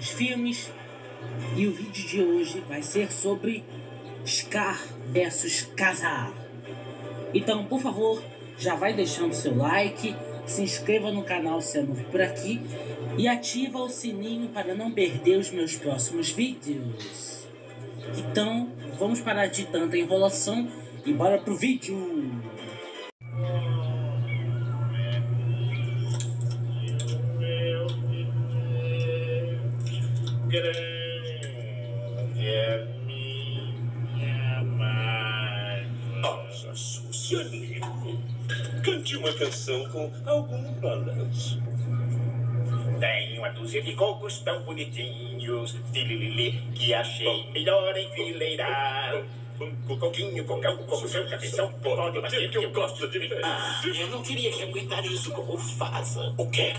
os filmes. E o vídeo de hoje vai ser sobre Scar versus Casar. Então, por favor, já vai deixando seu like, se inscreva no canal se é novo por aqui e ativa o sininho para não perder os meus próximos vídeos. Então, vamos parar de tanta enrolação e bora pro vídeo! Grande é minha mãe. Nossa, Sucianinho. Cante uma canção com algum balanço. Tem uma dúzia de cocos tão bonitinhos, tililili, que achei melhor enfileirar. Um coquinho, cocão, como seu cabeção, pode bater que eu gosto de ver. Ah, eu não queria que aguentar isso como fasa. O quê?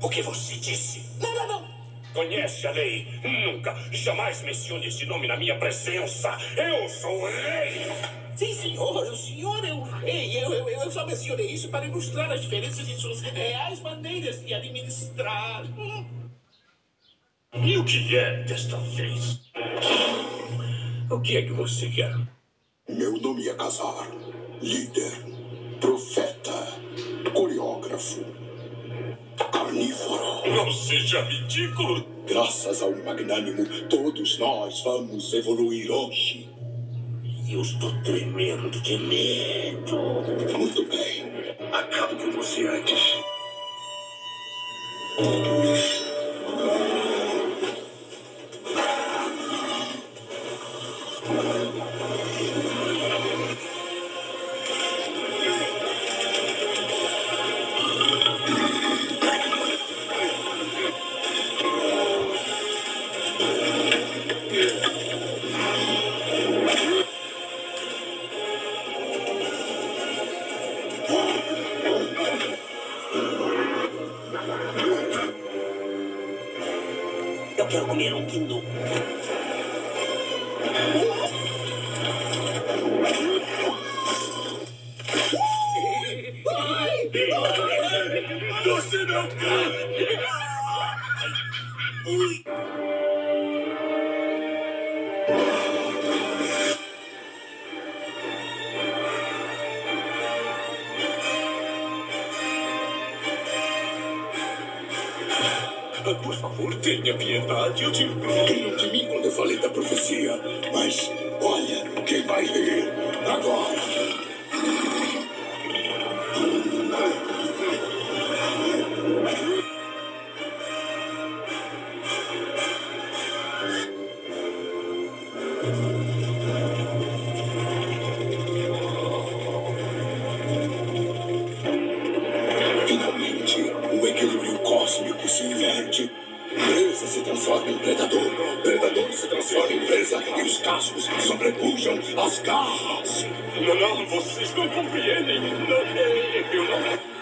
O que você disse? Não, não, não. Conhece a lei? Nunca, jamais mencione esse nome na minha presença. Eu sou o rei. Sim, senhor, o senhor é o rei. Eu, eu, eu só mencionei isso para ilustrar as diferenças em suas reais maneiras de administrar. E o que é desta vez? O que é que você quer? Meu nome é Casar, líder, profeta, seja ridículo. Graças ao magnânimo, todos nós vamos evoluir hoje. Eu estou tremendo de medo. Muito bem. Acabo com você antes. Quero comer um quindu. Você não Por favor, tenha piedade. Eu te imploro. De mim quando eu falei da profecia. Mas, olha, quem vai rir agora? Se transforma em predador. Predador se transforma em presa. E os cascos sobrepujam as garras. Não, não, vocês não compreendem. Não, eu não.